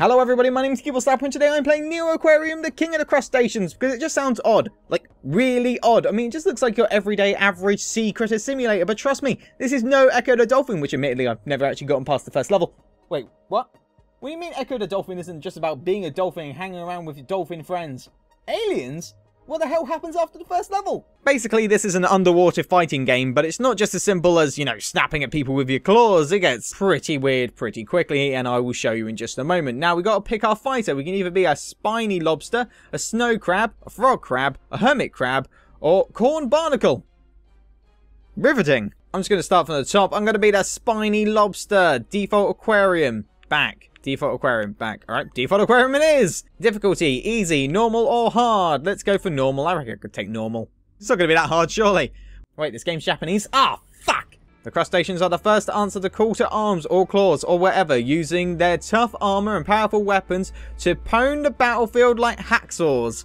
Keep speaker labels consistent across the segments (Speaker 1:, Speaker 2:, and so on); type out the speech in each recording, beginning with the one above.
Speaker 1: Hello everybody, my name is KeyboardSlapper and today I'm playing Neo Aquarium, the king of the crustaceans, because it just sounds odd. Like, really odd. I mean, it just looks like your everyday average sea critter simulator, but trust me, this is no Ecco the Dolphin, which admittedly I've never actually gotten past the first level. Wait, what? What do you mean Ecco the Dolphin isn't just about being a dolphin and hanging around with your dolphin friends? Aliens? What the hell happens after the first level? Basically, this is an underwater fighting game, but it's not just as simple as, you know, snapping at people with your claws. It gets pretty weird pretty quickly, and I will show you in just a moment. Now, we got to pick our fighter. We can either be a spiny lobster, a snow crab, a frog crab, a hermit crab, or corn barnacle. Riveting. I'm just going to start from the top. I'm going to be that spiny lobster. Default aquarium. Back. Default aquarium back. Alright, default aquarium it is! Difficulty, easy, normal, or hard. Let's go for normal. I reckon I could take normal. It's not going to be that hard, surely. Wait, this game's Japanese? Ah, fuck! The crustaceans are the first to answer the call to arms or claws or whatever, using their tough armor and powerful weapons to pound the battlefield like hacksaws.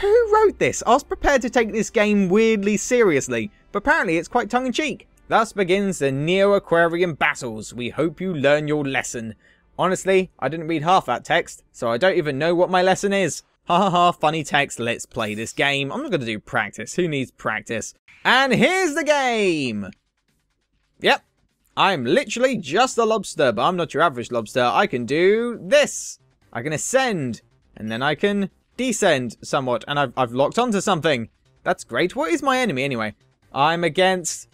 Speaker 1: Who wrote this? I was prepared to take this game weirdly seriously, but apparently it's quite tongue-in-cheek. Thus begins the Neo Aquarium battles. We hope you learn your lesson. Honestly, I didn't read half that text, so I don't even know what my lesson is. Ha ha ha, funny text, let's play this game. I'm not going to do practice, who needs practice? And here's the game! Yep, I'm literally just a lobster, but I'm not your average lobster. I can do this. I can ascend, and then I can descend somewhat, and I've, I've locked onto something. That's great. What is my enemy anyway? I'm against...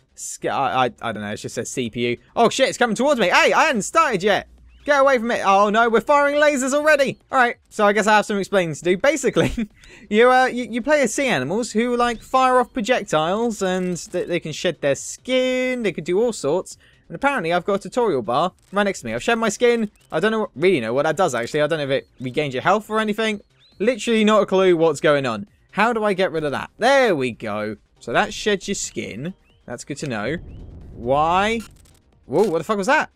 Speaker 1: I, I, I don't know, it just says CPU. Oh shit, it's coming towards me. Hey, I hadn't started yet. Get away from it. Oh no, we're firing lasers already. All right, so I guess I have some explaining to do. Basically, you, uh, you, you play as sea animals who like fire off projectiles and they, they can shed their skin. They can do all sorts. And apparently I've got a tutorial bar right next to me. I've shed my skin. I don't know what, really know what that does actually. I don't know if it regains your health or anything. Literally not a clue what's going on. How do I get rid of that? There we go. So that sheds your skin. That's good to know. Why? Whoa, what the fuck was that?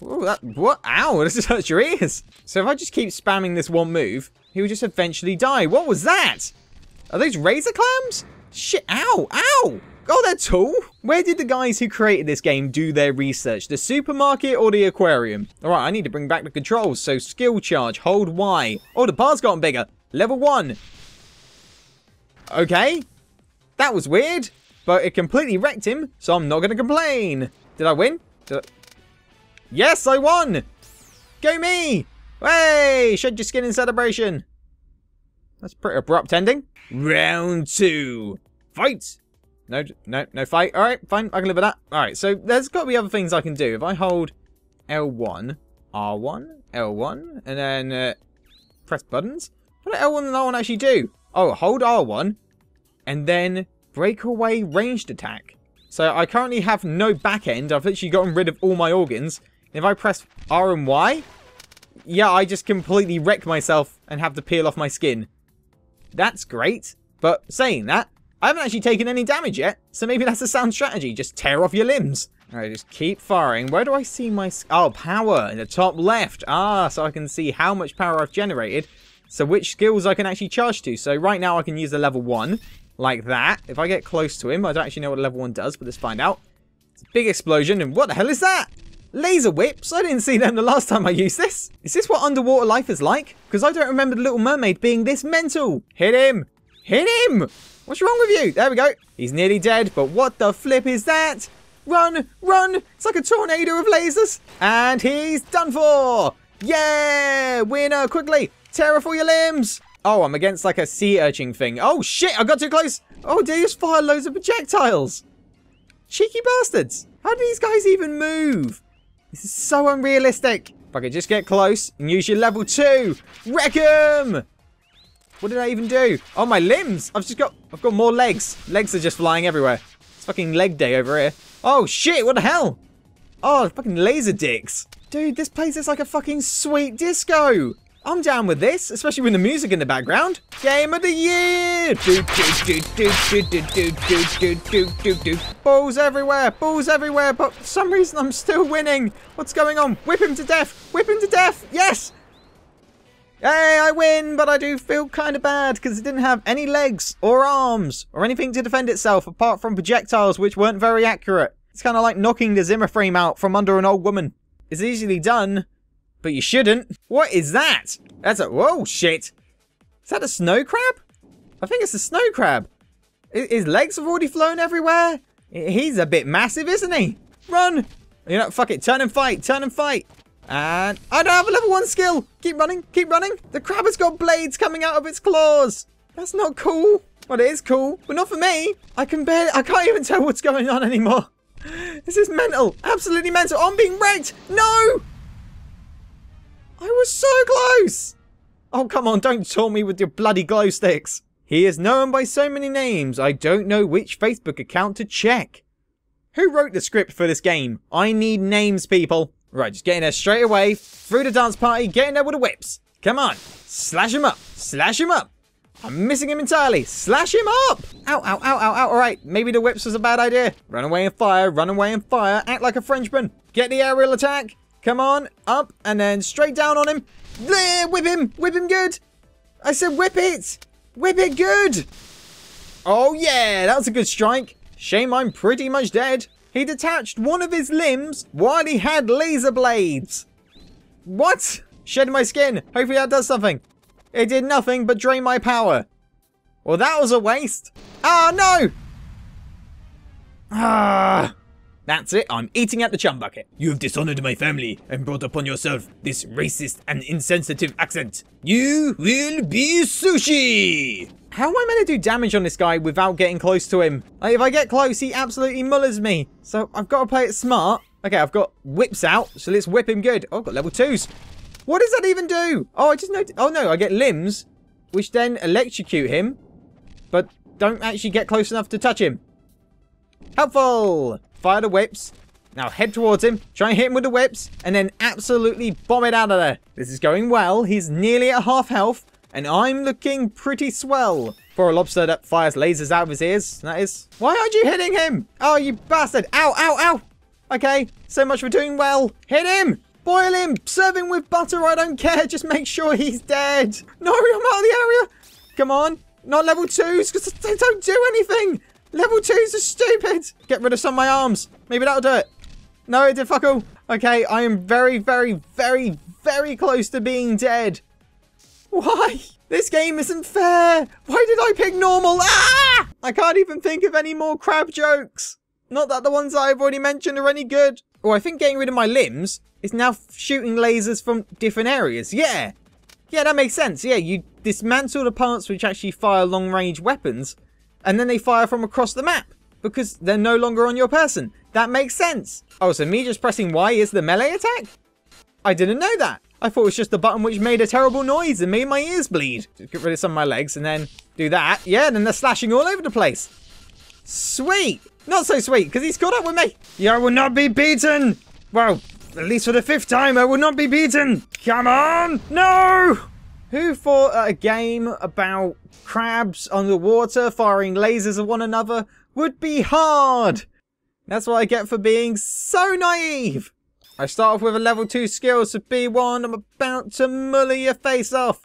Speaker 1: Oh, that, what? Ow, this hurts your ears. So if I just keep spamming this one move, he will just eventually die. What was that? Are those razor clams? Shit, ow, ow. Oh, they're tall. Where did the guys who created this game do their research? The supermarket or the aquarium? All right, I need to bring back the controls. So skill charge, hold Y. Oh, the bar's gotten bigger. Level one. Okay. That was weird, but it completely wrecked him, so I'm not going to complain. Did I win? Did I... Yes, I won! Go me! Hey! Shed your skin in celebration. That's pretty abrupt ending. Round two. Fight! No, no, no fight. Alright, fine. I can live with that. Alright, so there's got to be other things I can do. If I hold L1, R1, L1, and then uh, press buttons. What do L1 and R1 actually do? Oh, hold R1, and then breakaway ranged attack. So I currently have no back end. I've literally gotten rid of all my organs. If I press R and Y, yeah, I just completely wreck myself and have to peel off my skin. That's great, but saying that, I haven't actually taken any damage yet, so maybe that's a sound strategy. Just tear off your limbs. Alright, just keep firing. Where do I see my... Oh, power in the top left. Ah, so I can see how much power I've generated. So which skills I can actually charge to. So right now I can use the level 1, like that. If I get close to him, I don't actually know what level 1 does, but let's find out. It's a big explosion, and what the hell is that? Laser whips? I didn't see them the last time I used this. Is this what underwater life is like? Because I don't remember the Little Mermaid being this mental. Hit him! Hit him! What's wrong with you? There we go. He's nearly dead, but what the flip is that? Run! Run! It's like a tornado of lasers. And he's done for! Yeah! Winner, quickly! Tear off all your limbs! Oh, I'm against like a sea urchin thing. Oh shit, I got too close! Oh, they just fire loads of projectiles! Cheeky bastards! How do these guys even move? This is so unrealistic. If I could just get close and use your level two. Wreck him! What did I even do? Oh, my limbs. I've just got, I've got more legs. Legs are just flying everywhere. It's fucking leg day over here. Oh, shit. What the hell? Oh, fucking laser dicks. Dude, this place is like a fucking sweet disco. I'm down with this, especially with the music in the background. Game of the year! Balls everywhere, balls everywhere, but for some reason I'm still winning. What's going on? Whip him to death, whip him to death, yes! Hey, I win, but I do feel kind of bad because it didn't have any legs or arms or anything to defend itself apart from projectiles which weren't very accurate. It's kind of like knocking the Zimmer frame out from under an old woman. It's easily done, but you shouldn't. What is that? That's a, whoa, shit. Is that a snow crab? I think it's a snow crab. His legs have already flown everywhere. He's a bit massive, isn't he? Run! You know, fuck it. Turn and fight. Turn and fight. And I don't have a level one skill. Keep running. Keep running. The crab has got blades coming out of its claws. That's not cool. Well, it is cool, but not for me. I can barely, I can't even tell what's going on anymore. This is mental. Absolutely mental. I'm being wrecked. No! I was so close. Oh, come on. Don't taunt me with your bloody glow sticks. He is known by so many names, I don't know which Facebook account to check. Who wrote the script for this game? I need names, people. Right, just get in there straight away, through the dance party, get in there with the whips. Come on, slash him up, slash him up. I'm missing him entirely. Slash him up! Ow, ow, ow, ow, ow. Alright, maybe the whips was a bad idea. Run away and fire, run away and fire. Act like a Frenchman. Get the aerial attack. Come on, up, and then straight down on him. There, whip him, whip him good. I said whip it. Whip it good! Oh yeah, that was a good strike. Shame I'm pretty much dead. He detached one of his limbs while he had laser blades. What? Shed my skin. Hopefully that does something. It did nothing but drain my power. Well, that was a waste. Ah, no! Ah. That's it, I'm eating at the chum bucket.
Speaker 2: You have dishonored my family and brought upon yourself this racist and insensitive accent. You will be sushi!
Speaker 1: How am I meant to do damage on this guy without getting close to him? Like, if I get close, he absolutely mullers me. So I've got to play it smart. Okay, I've got whips out, so let's whip him good. Oh, I've got level twos. What does that even do? Oh, I just know. Oh, no, I get limbs, which then electrocute him, but don't actually get close enough to touch him. Helpful! Fire the whips. Now head towards him, try and hit him with the whips, and then absolutely bomb it out of there. This is going well. He's nearly at half health, and I'm looking pretty swell. For a lobster that fires lasers out of his ears, that is. Why aren't you hitting him? Oh, you bastard. Ow, ow, ow. Okay, so much for doing well. Hit him. Boil him. Serve him with butter. I don't care. Just make sure he's dead. No, I'm out of the area. Come on. Not level twos, because they don't do anything. Level 2s are stupid. Get rid of some of my arms. Maybe that'll do it. No, it did fuck all. Okay, I am very, very, very, very close to being dead. Why? This game isn't fair. Why did I pick normal? Ah! I can't even think of any more crab jokes. Not that the ones I've already mentioned are any good. Oh, I think getting rid of my limbs is now shooting lasers from different areas. Yeah. Yeah, that makes sense. Yeah, you dismantle the parts which actually fire long-range weapons and then they fire from across the map because they're no longer on your person. That makes sense. Oh, so me just pressing Y is the melee attack? I didn't know that. I thought it was just the button which made a terrible noise and made my ears bleed. Just get rid of some of my legs and then do that. Yeah, and then they're slashing all over the place. Sweet. Not so sweet, because he's caught up with me. Yeah, I will not be beaten. Well, at least for the fifth time, I will not be beaten. Come on. No. Who thought a game about crabs underwater firing lasers at one another would be hard? That's what I get for being so naive. I start off with a level 2 skill, so B1, I'm about to mully your face off.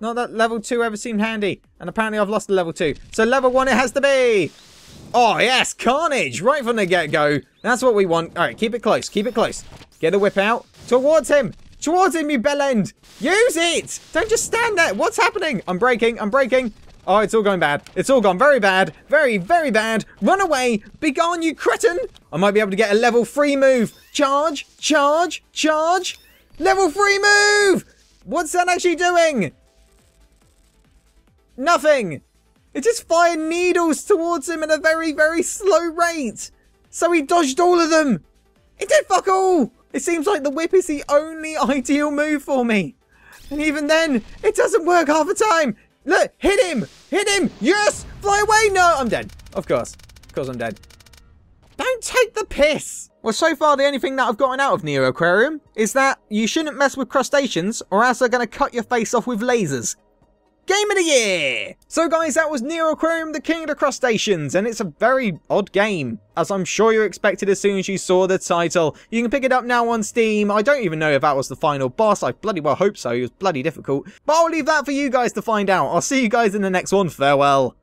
Speaker 1: Not that level 2 ever seemed handy, and apparently I've lost the level 2. So level 1 it has to be! Oh yes, carnage, right from the get-go. That's what we want. Alright, keep it close, keep it close. Get the whip out. Towards him! Towards him, you bellend! Use it! Don't just stand there! What's happening? I'm breaking, I'm breaking. Oh, it's all going bad. It's all gone very bad. Very, very bad. Run away! Be gone, you cretin! I might be able to get a level 3 move. Charge! Charge! Charge! Level 3 move! What's that actually doing? Nothing! It just fired needles towards him at a very, very slow rate. So he dodged all of them. It did fuck all! It seems like the whip is the only ideal move for me. And even then, it doesn't work half the time. Look, hit him! Hit him! Yes! Fly away! No, I'm dead. Of course. Of course I'm dead. Don't take the piss! Well, so far the only thing that I've gotten out of Neo Aquarium is that you shouldn't mess with crustaceans or else they're going to cut your face off with lasers. Game of the Year! So guys, that was Neo Aquarium, the King of the Crustaceans, and it's a very odd game, as I'm sure you expected as soon as you saw the title. You can pick it up now on Steam. I don't even know if that was the final boss. I bloody well hope so. It was bloody difficult. But I'll leave that for you guys to find out. I'll see you guys in the next one. Farewell.